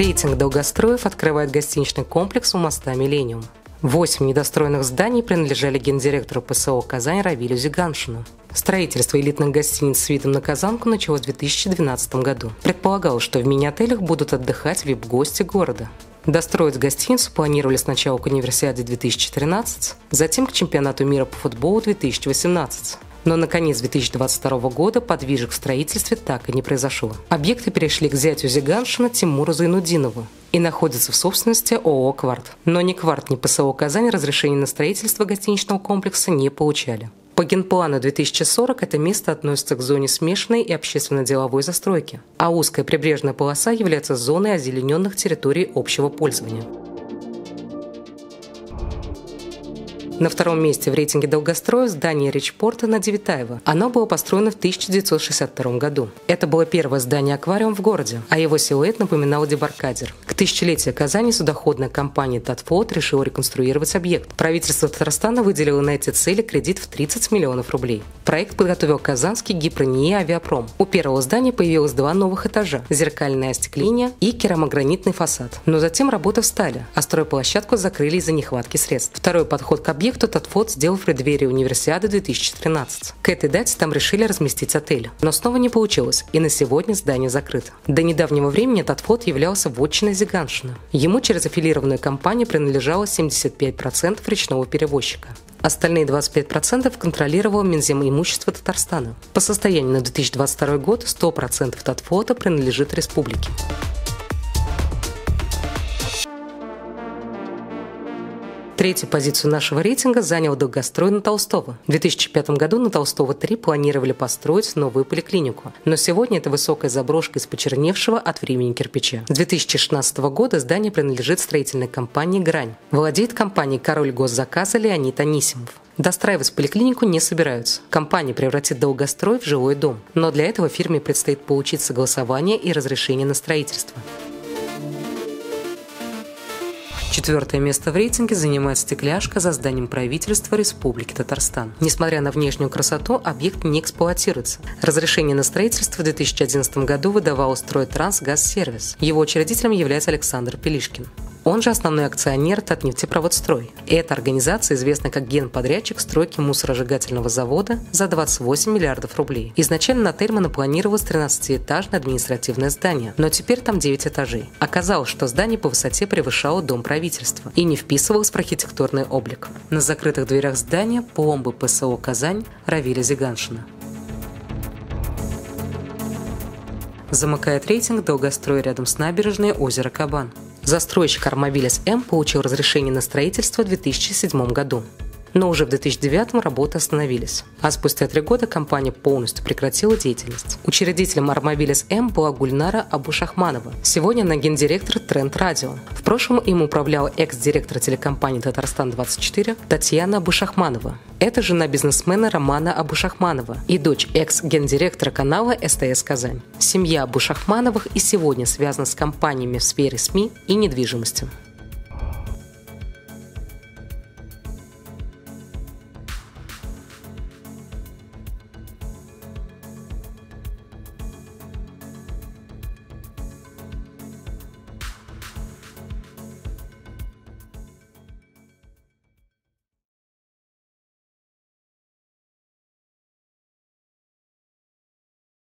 Рейтинг долгостроев открывает гостиничный комплекс у моста «Миллениум». Восемь недостроенных зданий принадлежали гендиректору ПСО «Казань» Равилю Зиганшину. Строительство элитных гостиниц с видом на Казанку началось в 2012 году. Предполагалось, что в мини-отелях будут отдыхать вип-гости города. Достроить гостиницу планировали сначала к универсиаде 2013, затем к чемпионату мира по футболу 2018. Но на конец 2022 года подвижек в строительстве так и не произошло. Объекты перешли к зятю Зиганшина Тимуру Зайнудинову и находятся в собственности ООО «Кварт». Но ни «Кварт», ни ПСО «Казань» разрешение на строительство гостиничного комплекса не получали. По генплану 2040 это место относится к зоне смешанной и общественно-деловой застройки, а узкая прибрежная полоса является зоной озелененных территорий общего пользования. На втором месте в рейтинге долгостроя здание Речпорта на Девитаево. Оно было построено в 1962 году. Это было первое здание-аквариум в городе, а его силуэт напоминал дебаркадер. К тысячелетию Казани судоходная компания «Татфлот» решила реконструировать объект. Правительство Татарстана выделило на эти цели кредит в 30 миллионов рублей. Проект подготовил казанский гипронии авиапром. У первого здания появилось два новых этажа – зеркальное остекление и керамогранитный фасад. Но затем работы встали, а стройплощадку закрыли из-за нехватки средств. Второй подход к объекту объекту Татфот сделал в преддверии Универсиады 2013. К этой дате там решили разместить отель. Но снова не получилось, и на сегодня здание закрыто. До недавнего времени Татфот являлся вотчиной Зиганшина. Ему через аффилированную компанию принадлежало 75% речного перевозчика. Остальные 25% контролировал Минзем имущество Татарстана. По состоянию на 2022 год 100% Татфота принадлежит республике. Третью позицию нашего рейтинга занял долгострой на Толстого. В 2005 году на Толстого-3 планировали построить новую поликлинику. Но сегодня это высокая заброшка из почерневшего от времени кирпича. С 2016 года здание принадлежит строительной компании «Грань». Владеет компанией «Король госзаказа» Леонид Анисимов. Достраивать поликлинику не собираются. Компания превратит долгострой в жилой дом. Но для этого фирме предстоит получить согласование и разрешение на строительство. Четвертое место в рейтинге занимает стекляшка за зданием правительства Республики Татарстан. Несмотря на внешнюю красоту, объект не эксплуатируется. Разрешение на строительство в 2011 году выдавал Стройтрансгазсервис. Его учредителем является Александр Пелишкин. Он же основной акционер Татнефтепроводстрой. Эта организация известна как генподрядчик стройки мусоросжигательного завода за 28 миллиардов рублей. Изначально на Тельмана планировалось 13-этажное административное здание, но теперь там 9 этажей. Оказалось, что здание по высоте превышало дом правительства и не вписывалось в архитектурный облик. На закрытых дверях здания пломбы ПСО «Казань» Равиля Зиганшина. Замыкает рейтинг долгострой рядом с набережной озера Кабан. Застройщик Армобилис М получил разрешение на строительство в 2007 году. Но уже в 2009 работы остановились, а спустя три года компания полностью прекратила деятельность. Учредителем Армобилис М была Гульнара Абушахманова. Сегодня она гендиректор Тренд Радио. В прошлом им управлял экс-директор телекомпании «Татарстан-24» Татьяна Абушахманова. Это жена бизнесмена Романа Абушахманова и дочь экс-гендиректора канала СТС Казань. Семья Абушахмановых и сегодня связана с компаниями в сфере СМИ и недвижимости.